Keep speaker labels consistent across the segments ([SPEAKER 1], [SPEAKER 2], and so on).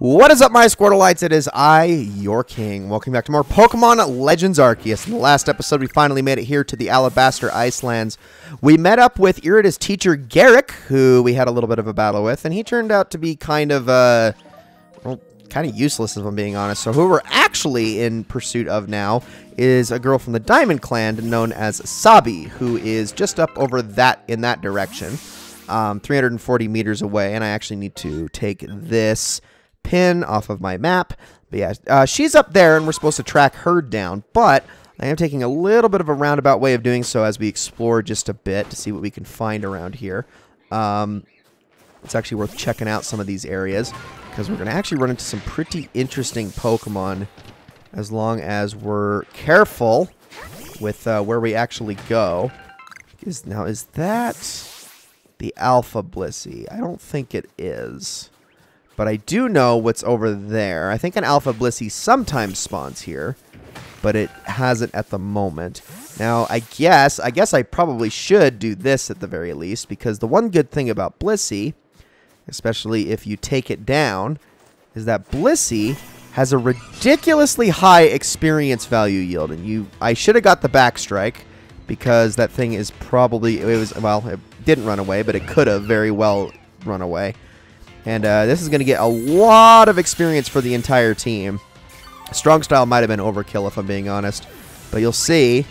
[SPEAKER 1] What is up, my Squirtleites? It is I, your king. Welcome back to more Pokemon Legends Arceus. In the last episode, we finally made it here to the Alabaster Icelands. We met up with Irida's teacher, Gaeric, who we had a little bit of a battle with, and he turned out to be kind of, uh, well, kind of useless, if I'm being honest. So who we're actually in pursuit of now is a girl from the Diamond Clan known as Sabi, who is just up over that in that direction, um, 340 meters away. And I actually need to take this pin off of my map. But yeah, uh, she's up there, and we're supposed to track her down. But I am taking a little bit of a roundabout way of doing so as we explore just a bit to see what we can find around here. Um, it's actually worth checking out some of these areas because we're going to actually run into some pretty interesting Pokemon as long as we're careful with uh, where we actually go. Is Now, is that the Alpha Blissey? I don't think it is. But I do know what's over there. I think an Alpha Blissey sometimes spawns here, but it hasn't at the moment. Now, I guess, I guess I probably should do this at the very least, because the one good thing about Blissey, especially if you take it down, is that Blissey has a ridiculously high experience value yield, and you, I should have got the backstrike, because that thing is probably, it was, well, it didn't run away, but it could have very well run away. And uh, this is going to get a lot of experience for the entire team. Strong style might have been overkill if I'm being honest. But you'll see.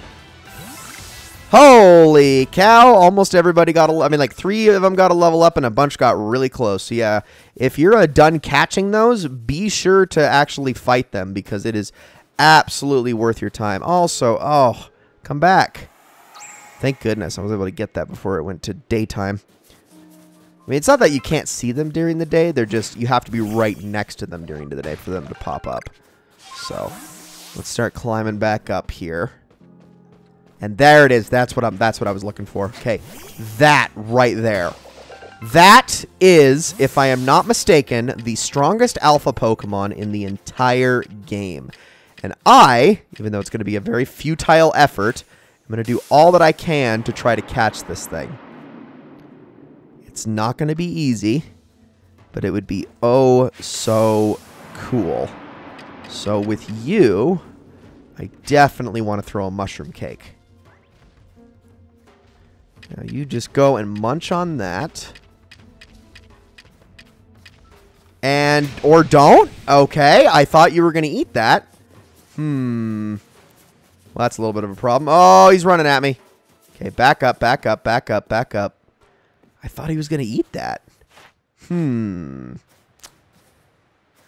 [SPEAKER 1] Holy cow. Almost everybody got a... I mean, like three of them got a level up and a bunch got really close. So yeah, if you're uh, done catching those, be sure to actually fight them because it is absolutely worth your time. Also, oh, come back. Thank goodness I was able to get that before it went to daytime. I mean, it's not that you can't see them during the day. They're just, you have to be right next to them during the day for them to pop up. So, let's start climbing back up here. And there it is. That's what I'm, that's what I was looking for. Okay. That right there. That is, if I am not mistaken, the strongest alpha Pokemon in the entire game. And I, even though it's going to be a very futile effort, I'm going to do all that I can to try to catch this thing. It's not going to be easy, but it would be oh so cool. So with you, I definitely want to throw a mushroom cake. Now you just go and munch on that. And, or don't? Okay, I thought you were going to eat that. Hmm. Well, that's a little bit of a problem. Oh, he's running at me. Okay, back up, back up, back up, back up. I thought he was going to eat that. Hmm.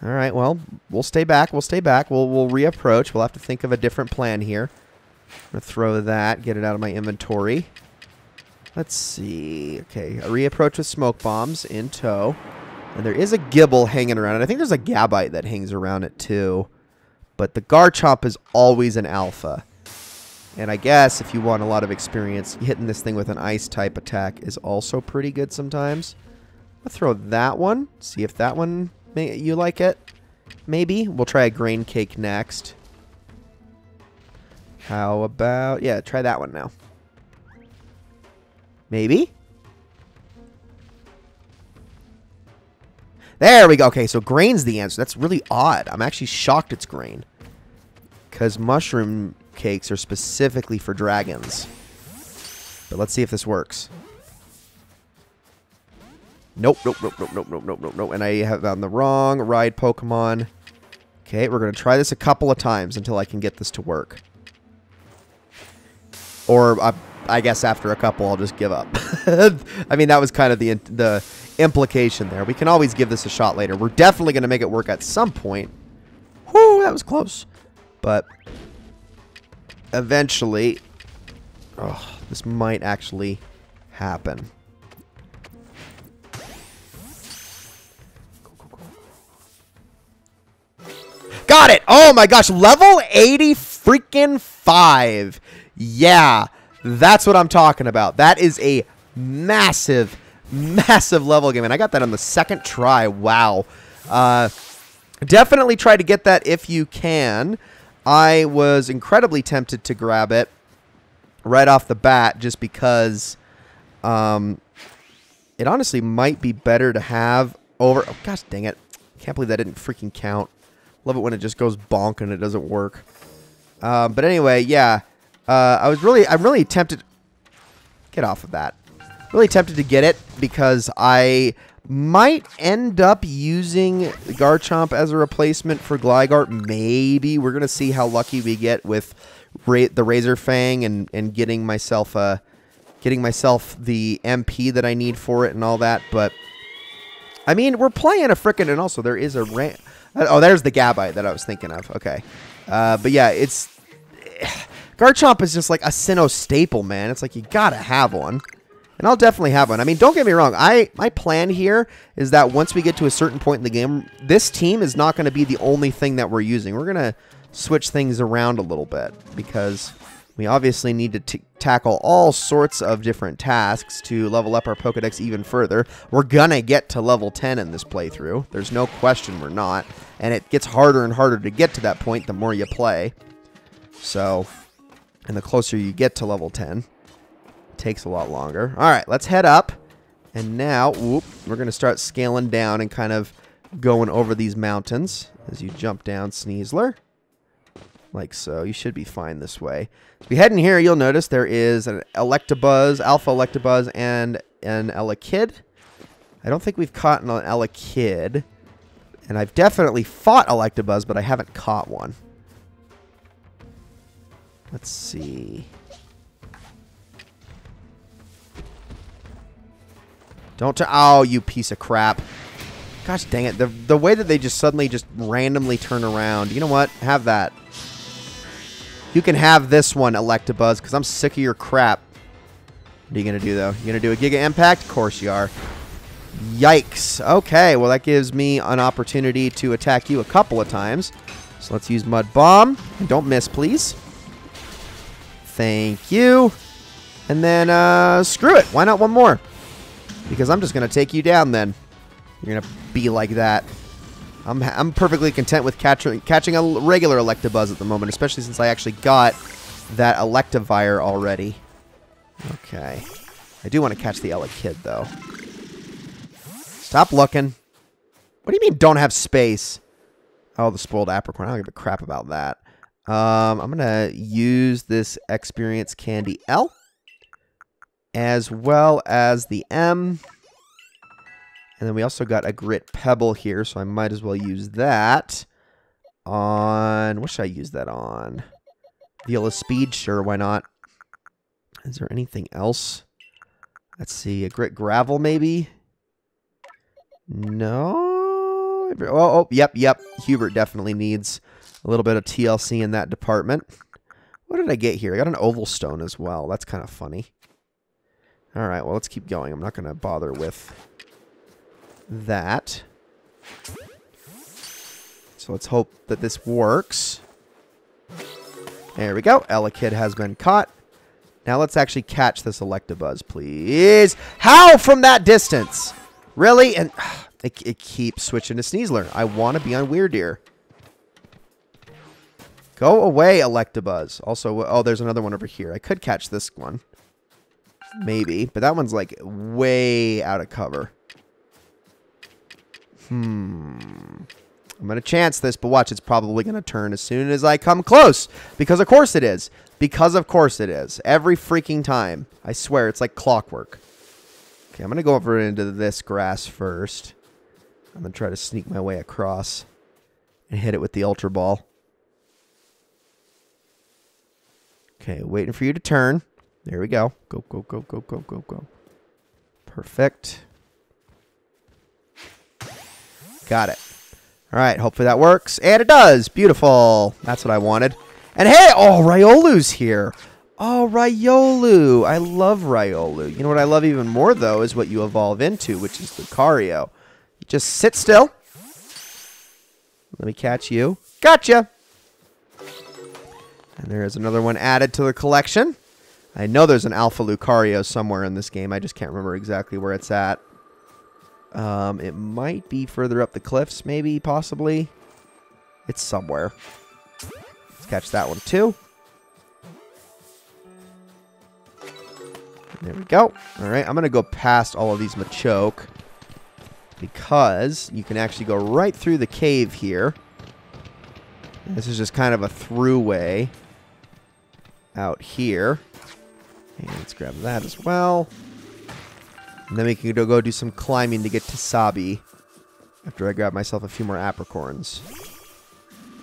[SPEAKER 1] All right, well, we'll stay back. We'll stay back. We'll, we'll reapproach. We'll have to think of a different plan here. I'm going to throw that, get it out of my inventory. Let's see. Okay, a reapproach with smoke bombs in tow. And there is a Gible hanging around it. I think there's a Gabite that hangs around it too. But the Garchomp is always an alpha. And I guess if you want a lot of experience, hitting this thing with an ice type attack is also pretty good sometimes. I'll throw that one. See if that one, may, you like it. Maybe. We'll try a grain cake next. How about, yeah, try that one now. Maybe. There we go. Okay, so grain's the answer. That's really odd. I'm actually shocked it's grain. Because mushroom cakes are specifically for dragons. But let's see if this works. Nope, nope, nope, nope, nope, nope, nope, nope, nope. And I have on the wrong ride Pokemon. Okay, we're going to try this a couple of times until I can get this to work. Or uh, I guess after a couple, I'll just give up. I mean, that was kind of the the implication there. We can always give this a shot later. We're definitely going to make it work at some point. Whoo, that was close. But eventually, oh, this might actually happen. Got it! Oh my gosh, level 80 freaking 5. Yeah, that's what I'm talking about. That is a massive, massive level game. And I got that on the second try. Wow. Uh, definitely try to get that if you can. I was incredibly tempted to grab it right off the bat just because um, it honestly might be better to have over... Oh, gosh dang it. Can't believe that didn't freaking count. Love it when it just goes bonk and it doesn't work. Um, but anyway, yeah. Uh, I was really, I'm really tempted. Get off of that. Really tempted to get it because I might end up using Garchomp as a replacement for Gligar. Maybe. We're going to see how lucky we get with Ra the Razor Fang and, and getting myself a, getting myself the MP that I need for it and all that. But, I mean, we're playing a frickin' and also there is a... oh, there's the Gabite that I was thinking of. Okay. Uh, but yeah, it's... Garchomp is just like a Sinnoh staple, man. It's like you gotta have one. And I'll definitely have one. I mean, don't get me wrong. I My plan here is that once we get to a certain point in the game, this team is not going to be the only thing that we're using. We're going to switch things around a little bit because we obviously need to tackle all sorts of different tasks to level up our Pokedex even further. We're going to get to level 10 in this playthrough. There's no question we're not. And it gets harder and harder to get to that point the more you play. So, and the closer you get to level 10 takes a lot longer. All right, let's head up. And now, whoop, we're going to start scaling down and kind of going over these mountains as you jump down Sneasler. Like so. You should be fine this way. As we head in here, you'll notice there is an Electabuzz, Alpha Electabuzz, and an Elekid. I don't think we've caught an Elekid. And I've definitely fought Electabuzz, but I haven't caught one. Let's see. Don't Oh, you piece of crap. Gosh dang it. The, the way that they just suddenly just randomly turn around. You know what? Have that. You can have this one, Electabuzz, because I'm sick of your crap. What are you going to do, though? You going to do a Giga Impact? Of course you are. Yikes. Okay, well, that gives me an opportunity to attack you a couple of times. So let's use Mud Bomb. And don't miss, please. Thank you. And then, uh, screw it. Why not one more? Because I'm just going to take you down then. You're going to be like that. I'm, I'm perfectly content with catching, catching a regular Electabuzz at the moment, especially since I actually got that Electivire already. Okay. I do want to catch the Elekid, though. Stop looking. What do you mean don't have space? Oh, the spoiled apricorn. I don't give a crap about that. Um, I'm going to use this experience candy L as well as the M. And then we also got a grit pebble here, so I might as well use that on... What should I use that on? Viola Speed? Sure, why not? Is there anything else? Let's see, a grit gravel maybe? No? Oh, oh, yep, yep. Hubert definitely needs a little bit of TLC in that department. What did I get here? I got an oval stone as well. That's kind of funny. All right, well, let's keep going. I'm not going to bother with that. So let's hope that this works. There we go. Elekid has been caught. Now let's actually catch this Electabuzz, please. How from that distance? Really? And it, it keeps switching to Sneasler. I want to be on Wyrdeer. Go away, Electabuzz. Also, oh, there's another one over here. I could catch this one. Maybe. But that one's like way out of cover. Hmm. I'm going to chance this, but watch, it's probably going to turn as soon as I come close. Because of course it is. Because of course it is. Every freaking time. I swear, it's like clockwork. Okay, I'm going to go over into this grass first. I'm going to try to sneak my way across and hit it with the Ultra Ball. Okay, waiting for you to turn. There we go. Go, go, go, go, go, go, go. Perfect. Got it. All right, hopefully that works. And it does. Beautiful. That's what I wanted. And hey, oh, Riolu's here. Oh, Riolu. I love Riolu. You know what I love even more, though, is what you evolve into, which is Lucario. You just sit still. Let me catch you. Gotcha. And there's another one added to the collection. I know there's an Alpha Lucario somewhere in this game. I just can't remember exactly where it's at. Um, it might be further up the cliffs, maybe, possibly. It's somewhere. Let's catch that one, too. There we go. All right, I'm going to go past all of these Machoke. because you can actually go right through the cave here. This is just kind of a throughway out here. And let's grab that as well. And then we can go do some climbing to get to Sabi. After I grab myself a few more apricorns.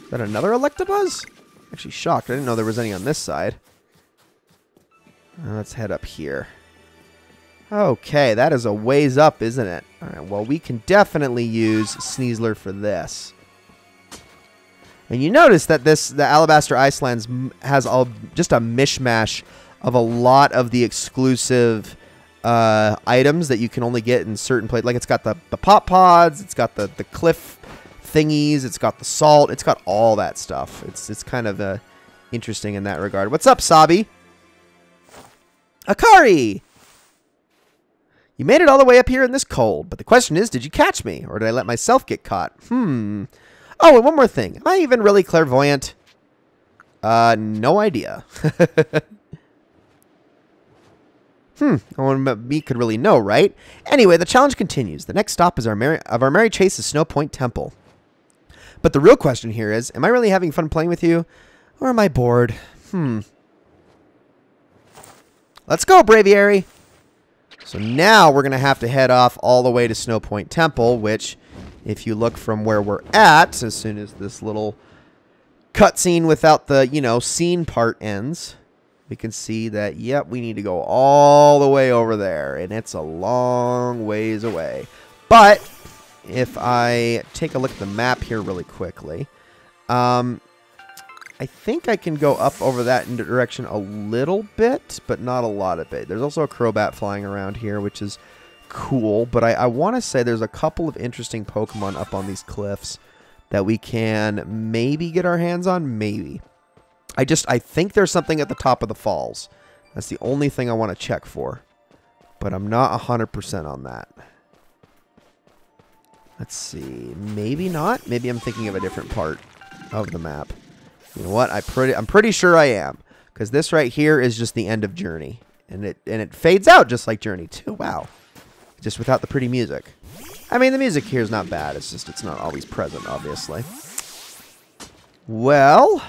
[SPEAKER 1] Is that another Electabuzz? Actually shocked. I didn't know there was any on this side. Uh, let's head up here. Okay, that is a ways up, isn't it? Alright, well, we can definitely use Sneasler for this. And you notice that this, the Alabaster Icelands has all just a mishmash of a lot of the exclusive uh, items that you can only get in certain places. Like it's got the, the pop pods, it's got the, the cliff thingies, it's got the salt, it's got all that stuff. It's it's kind of uh, interesting in that regard. What's up, Sabi? Akari! You made it all the way up here in this cold, but the question is, did you catch me, or did I let myself get caught? Hmm. Oh, and one more thing. Am I even really clairvoyant? Uh, no idea. Hmm, no one but me could really know, right? Anyway, the challenge continues. The next stop is our of our merry chase is Snowpoint Temple. But the real question here is, am I really having fun playing with you? Or am I bored? Hmm. Let's go, Braviary! So now we're going to have to head off all the way to Snowpoint Temple, which, if you look from where we're at, as soon as this little cutscene without the, you know, scene part ends, we can see that, yep, we need to go all the way over there, and it's a long ways away. But if I take a look at the map here really quickly, um, I think I can go up over that direction a little bit, but not a lot of it. There's also a Crobat flying around here, which is cool, but I, I want to say there's a couple of interesting Pokemon up on these cliffs that we can maybe get our hands on, maybe. I just, I think there's something at the top of the falls. That's the only thing I want to check for. But I'm not 100% on that. Let's see. Maybe not. Maybe I'm thinking of a different part of the map. You know what? I pretty, I'm pretty sure I am. Because this right here is just the end of Journey. And it, and it fades out just like Journey too. Wow. Just without the pretty music. I mean, the music here is not bad. It's just it's not always present, obviously. Well...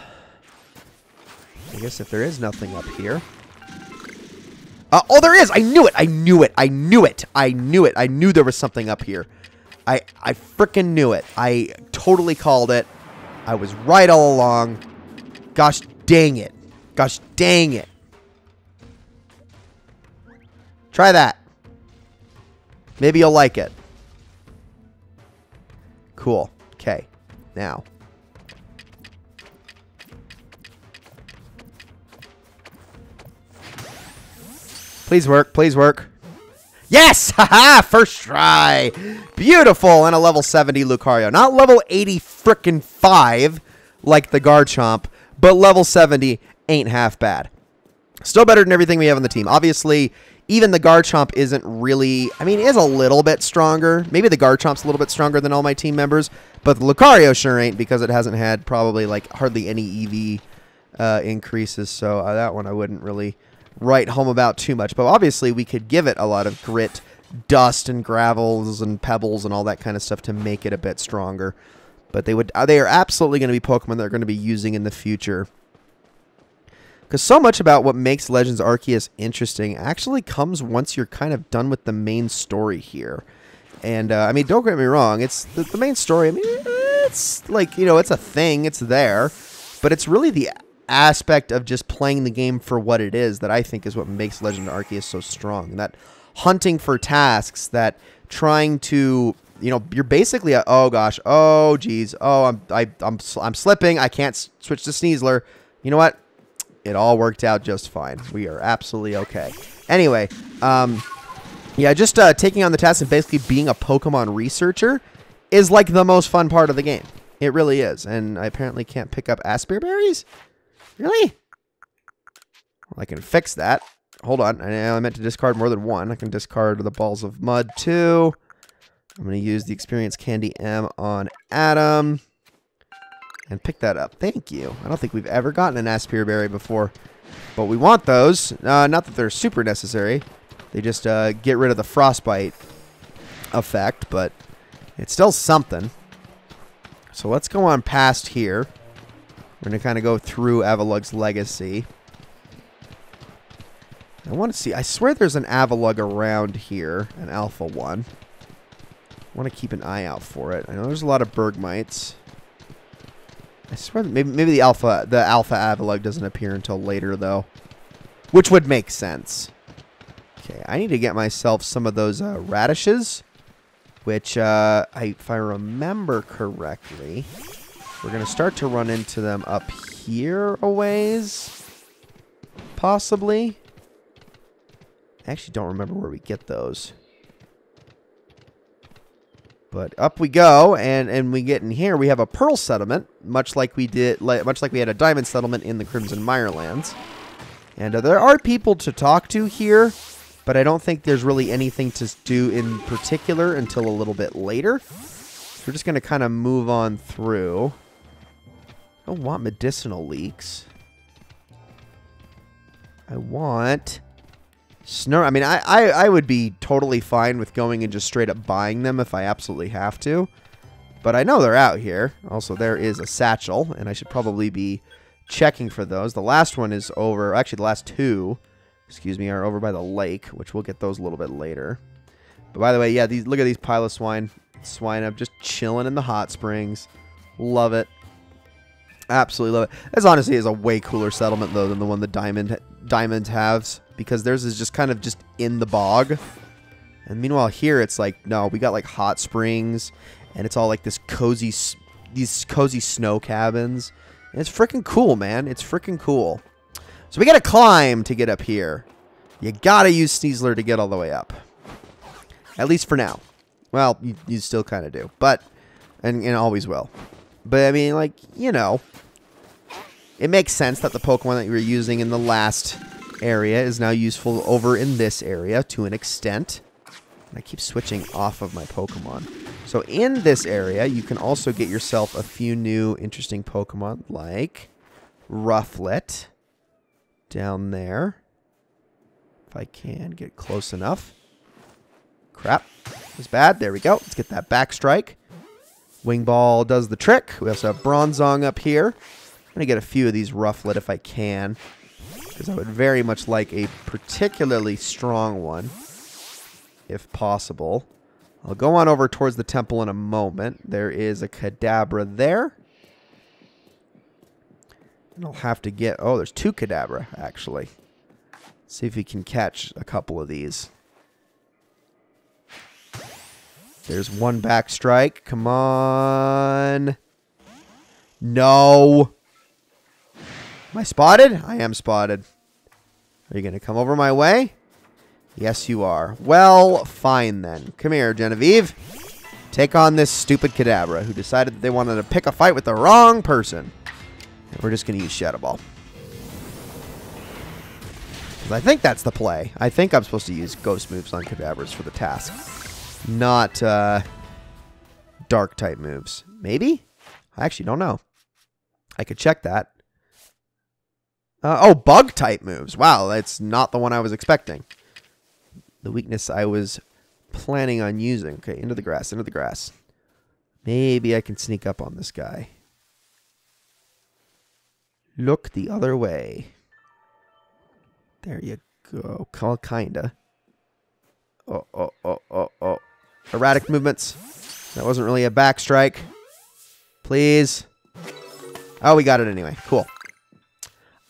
[SPEAKER 1] I guess if there is nothing up here. Uh, oh, there is! I knew it! I knew it! I knew it! I knew it! I knew there was something up here. I, I freaking knew it. I totally called it. I was right all along. Gosh dang it. Gosh dang it. Try that. Maybe you'll like it. Cool. Okay. Now. Please work. Please work. Yes! Haha! First try. Beautiful. And a level 70 Lucario. Not level 80 frickin' 5 like the Garchomp, but level 70 ain't half bad. Still better than everything we have on the team. Obviously, even the Garchomp isn't really... I mean, it is a little bit stronger. Maybe the Garchomp's a little bit stronger than all my team members, but the Lucario sure ain't because it hasn't had probably, like, hardly any EV uh, increases, so uh, that one I wouldn't really write home about too much. But obviously, we could give it a lot of grit, dust, and gravels and pebbles and all that kind of stuff to make it a bit stronger. But they would uh, they are absolutely going to be Pokemon they're going to be using in the future. Because so much about what makes Legends Arceus interesting actually comes once you're kind of done with the main story here. And, uh, I mean, don't get me wrong, it's the, the main story, I mean, it's like, you know, it's a thing, it's there. But it's really the aspect of just playing the game for what it is that I think is what makes Legend of Arceus so strong. That hunting for tasks, that trying to, you know, you're basically a, oh gosh, oh geez, oh I'm I, I'm I'm slipping, I can't switch to Sneasler. You know what? It all worked out just fine. We are absolutely okay. Anyway, um, yeah, just uh, taking on the task and basically being a Pokemon researcher is like the most fun part of the game. It really is. And I apparently can't pick up Aspear berries? Really? Well, I can fix that. Hold on. I, I meant to discard more than one. I can discard the balls of mud too. I'm going to use the experience candy M on Adam. And pick that up. Thank you. I don't think we've ever gotten an Aspear Berry before. But we want those. Uh, not that they're super necessary. They just uh, get rid of the frostbite effect. But It's still something. So let's go on past here. We're going to kind of go through Avalugg's legacy. I want to see. I swear there's an Avalugg around here, an Alpha one. I want to keep an eye out for it. I know there's a lot of Bergmites. I swear maybe maybe the Alpha the Alpha Avalugg doesn't appear until later though, which would make sense. Okay, I need to get myself some of those uh, radishes, which uh, I, if I remember correctly, we're gonna start to run into them up here a ways, possibly. I actually don't remember where we get those. But up we go, and and we get in here. We have a pearl settlement, much like we did, much like we had a diamond settlement in the Crimson Mirelands. And uh, there are people to talk to here, but I don't think there's really anything to do in particular until a little bit later. So we're just going to kind of move on through. I don't want medicinal leeks. I want Snur. I mean, I, I, I would be totally fine with going and just straight up buying them if I absolutely have to. But I know they're out here. Also, there is a satchel, and I should probably be checking for those. The last one is over. Actually, the last two, excuse me, are over by the lake, which we'll get those a little bit later. But by the way, yeah, these look at these Piloswine. Swine up just chilling in the hot springs. Love it. Absolutely love it. This honestly is a way cooler settlement, though, than the one the Diamond Diamond has because theirs is just kind of just in the bog. And meanwhile here it's like, no, we got like hot springs and it's all like this cozy, these cozy snow cabins. And it's freaking cool, man. It's freaking cool. So we got to climb to get up here. You got to use Sneasler to get all the way up. At least for now. Well, you, you still kind of do. But, and, and always will. But, I mean, like, you know, it makes sense that the Pokemon that you were using in the last area is now useful over in this area to an extent. And I keep switching off of my Pokemon. So in this area, you can also get yourself a few new interesting Pokemon like Rufflet down there. If I can get close enough. Crap. It's bad. There we go. Let's get that back strike. Wing Ball does the trick. We also have Bronzong up here. I'm going to get a few of these Rufflet if I can because I would very much like a particularly strong one, if possible. I'll go on over towards the temple in a moment. There is a Kadabra there. And I'll have to get... Oh, there's two Kadabra, actually. See if we can catch a couple of these. There's one back strike. Come on. No. Am I spotted? I am spotted. Are you going to come over my way? Yes, you are. Well, fine then. Come here, Genevieve. Take on this stupid Kadabra who decided they wanted to pick a fight with the wrong person. And we're just going to use Shadow Ball. I think that's the play. I think I'm supposed to use ghost moves on Kadabras for the task. Not uh, dark type moves. Maybe? I actually don't know. I could check that. Uh, oh, bug type moves. Wow, that's not the one I was expecting. The weakness I was planning on using. Okay, into the grass, into the grass. Maybe I can sneak up on this guy. Look the other way. There you go. Kinda. Oh, oh, oh, oh, oh. Erratic movements. That wasn't really a back strike. Please. Oh, we got it anyway. Cool.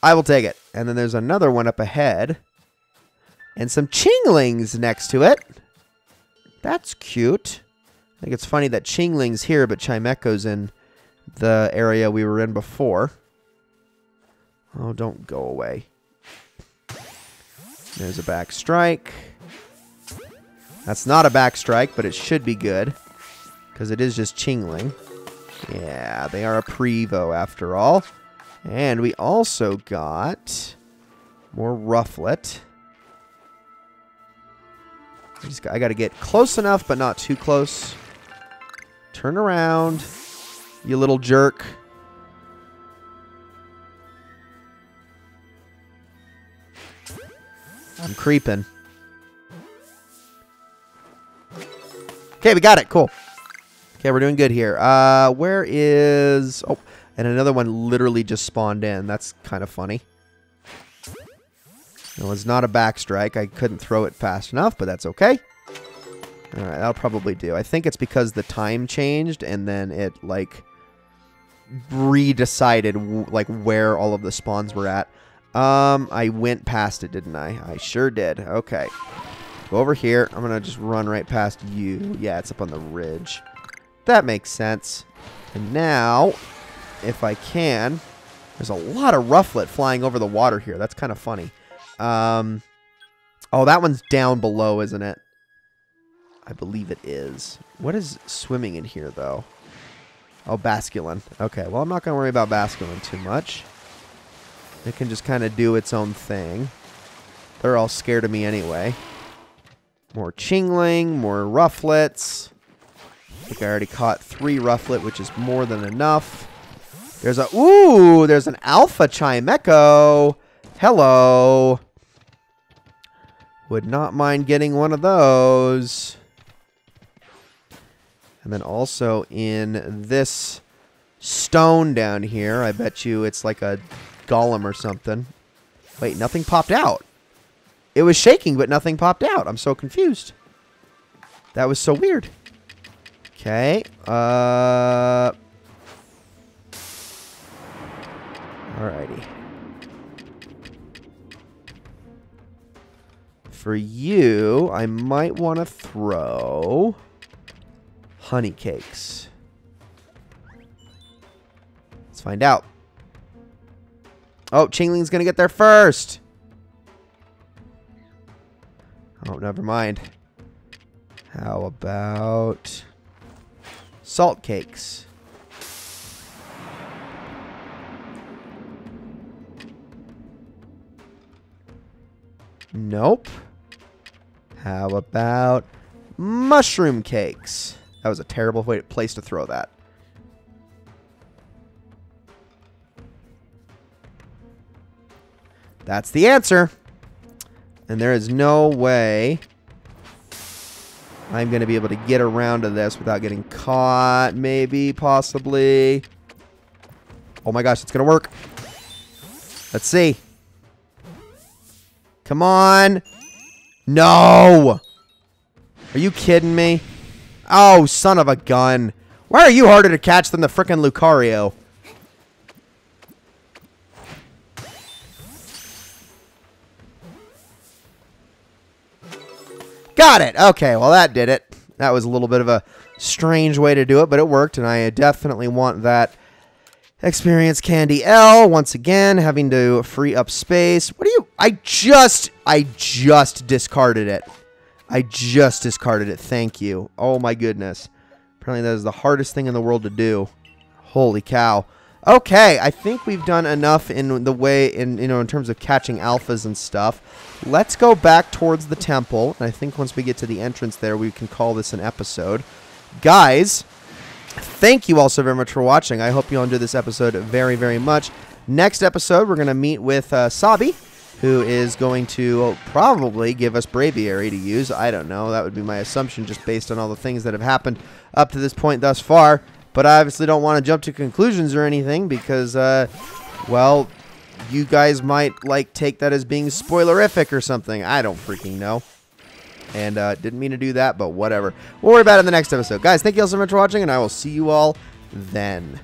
[SPEAKER 1] I will take it. And then there's another one up ahead. And some chinglings next to it. That's cute. I think it's funny that Chingling's here, but Chimecho's in the area we were in before. Oh, don't go away. There's a back strike. That's not a back strike, but it should be good. Because it is just Chingling. Yeah, they are a Prevo after all. And we also got more Rufflet. I, just got, I got to get close enough, but not too close. Turn around, you little jerk. I'm creeping. Okay, we got it. Cool. Okay, we're doing good here. Uh, where is... Oh, and another one literally just spawned in. That's kind of funny. It was not a backstrike. I couldn't throw it fast enough, but that's okay. Alright, that'll probably do. I think it's because the time changed and then it, like, re-decided, like, where all of the spawns were at. Um, I went past it, didn't I? I sure did. Okay. Go over here. I'm going to just run right past you. Yeah, it's up on the ridge. That makes sense. And now, if I can, there's a lot of rufflet flying over the water here. That's kind of funny. Um, oh, that one's down below, isn't it? I believe it is. What is swimming in here, though? Oh, Basculin. Okay, well, I'm not going to worry about Basculin too much. It can just kind of do its own thing. They're all scared of me anyway. More Chingling, more Rufflets. I think I already caught three Rufflet, which is more than enough. There's a... Ooh, there's an Alpha Chimecho. Hello. Would not mind getting one of those. And then also in this stone down here, I bet you it's like a golem or something. Wait, nothing popped out. It was shaking, but nothing popped out. I'm so confused. That was so weird. Okay. Uh... Alrighty. For you, I might want to throw honey cakes. Let's find out. Oh, Chingling's going to get there first. Never mind. How about salt cakes? Nope. How about mushroom cakes? That was a terrible way, place to throw that. That's the answer. And there is no way I'm going to be able to get around to this without getting caught. Maybe, possibly. Oh my gosh, it's going to work. Let's see. Come on. No. Are you kidding me? Oh, son of a gun. Why are you harder to catch than the frickin' Lucario? Got it. Okay, well, that did it. That was a little bit of a strange way to do it, but it worked, and I definitely want that experience Candy L once again having to free up space. What do you I just I just discarded it. I just discarded it. Thank you. Oh my goodness. Apparently that is the hardest thing in the world to do. Holy cow. Okay, I think we've done enough in the way in you know in terms of catching alphas and stuff. Let's go back towards the temple. And I think once we get to the entrance there, we can call this an episode. Guys, thank you all so very much for watching. I hope you all enjoyed this episode very, very much. Next episode, we're going to meet with uh, Sabi, who is going to probably give us Braviary to use. I don't know. That would be my assumption just based on all the things that have happened up to this point thus far. But I obviously don't want to jump to conclusions or anything because, uh, well, you guys might, like, take that as being spoilerific or something. I don't freaking know. And uh, didn't mean to do that, but whatever. We'll worry about it in the next episode. Guys, thank you all so much for watching, and I will see you all then.